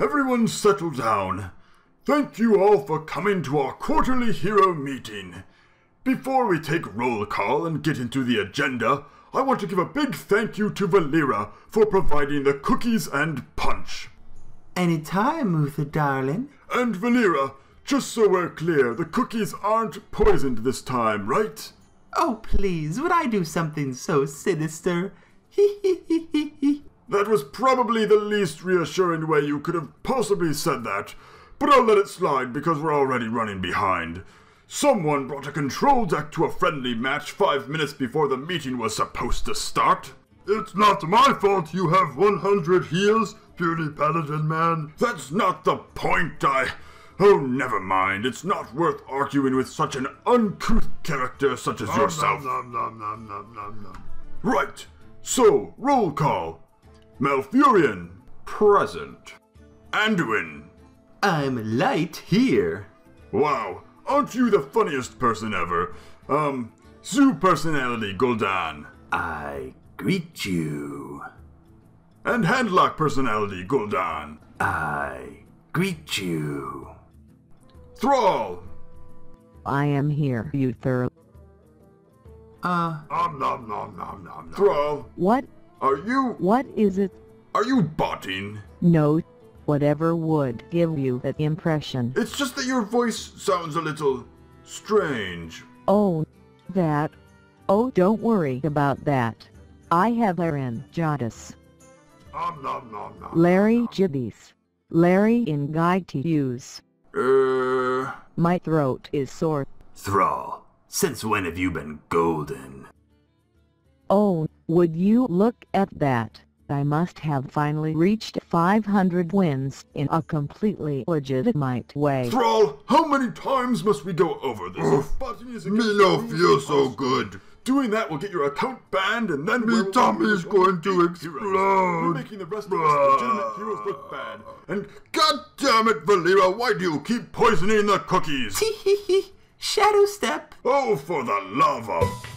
Everyone settle down. Thank you all for coming to our quarterly hero meeting. Before we take roll call and get into the agenda, I want to give a big thank you to Valeera for providing the cookies and punch. Anytime, Uther, darling. And Valeera, just so we're clear, the cookies aren't poisoned this time, right? Oh, please, would I do something so sinister? Hee hee hee hee hee. That was probably the least reassuring way you could have possibly said that, but I'll let it slide because we're already running behind. Someone brought a control deck to a friendly match five minutes before the meeting was supposed to start. It's not my fault you have 100 heals, puny paladin man. That's not the point, I. Oh, never mind. It's not worth arguing with such an uncouth character such as yourself. Nom, nom, nom, nom, nom, nom. Right. So, roll call. Malfurion. Present. Anduin. I'm light here. Wow. Aren't you the funniest person ever? Um, Zoo personality Gul'dan. I greet you. And Handlock personality Gul'dan. I greet you. Thrall. I am here, Uther. Uh, Nom, nom, nom, nom, nom, nom. Thrall. What? Are you. What is it? Are you botting? No. Whatever would give you that impression. It's just that your voice sounds a little strange. Oh, that. Oh, don't worry about that. I have laryngitis. Nom, nom, nom, nom. Larry Gibbies. Larry in guide to use. Uh. My throat is sore. Thrall, since when have you been golden? Oh, would you look at that? I must have finally reached 500 wins in a completely legitimate way. Thrall, how many times must we go over this? If botting is Me no feel so good. Doing that will get your account banned and then Me we're- going to Heroes. explode. You're making the rest of us legitimate heroes look bad. And God damn it, Valeera, why do you keep keep poisoning the cookies. Hee hee hee. Shadow step. Oh, for the love of